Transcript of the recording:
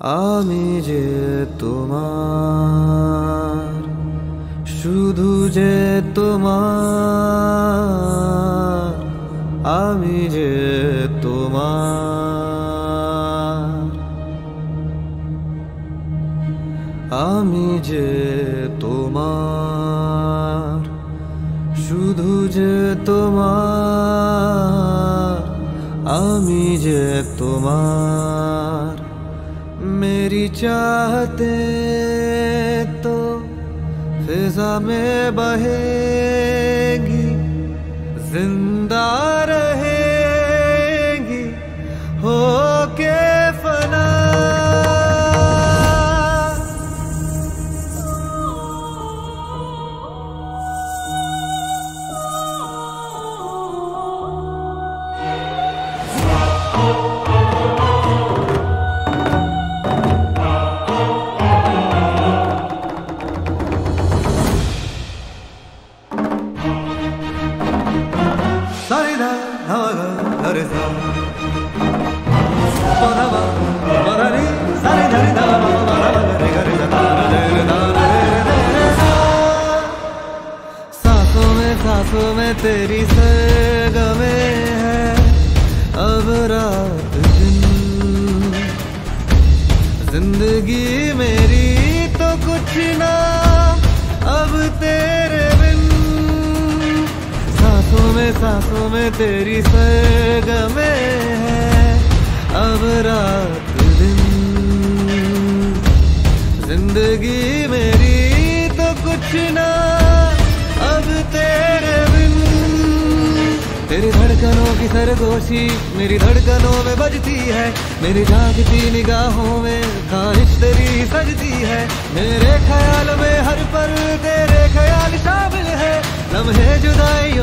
আমি যে তোমার, শুধু যে তোমার, আমি যে তোমার। আমি যে তোমার, শুধু যে তোমার, আমি যে তোমার। मेरी चाहते तो फिजा में बहेगी ज़िंदा सांसों में तेरी सरगमे है अब रात दिन ज़िंदगी मेरी तो कुछ ना में, सांसों में तेरी सरगमे है। अब रात दिन। ज़िंदगी मेरी तो कुछ ना, अब तेरे बिन। तेरी धड़कनों की सरगोशी मेरी धड़कनों में बजती है। मेरी जागती निगाहों में ख्वाहिश तेरी सजती है। मेरे ख्याल में हर पल तेरे ख्याल शामिल है। लम्हे जुदाई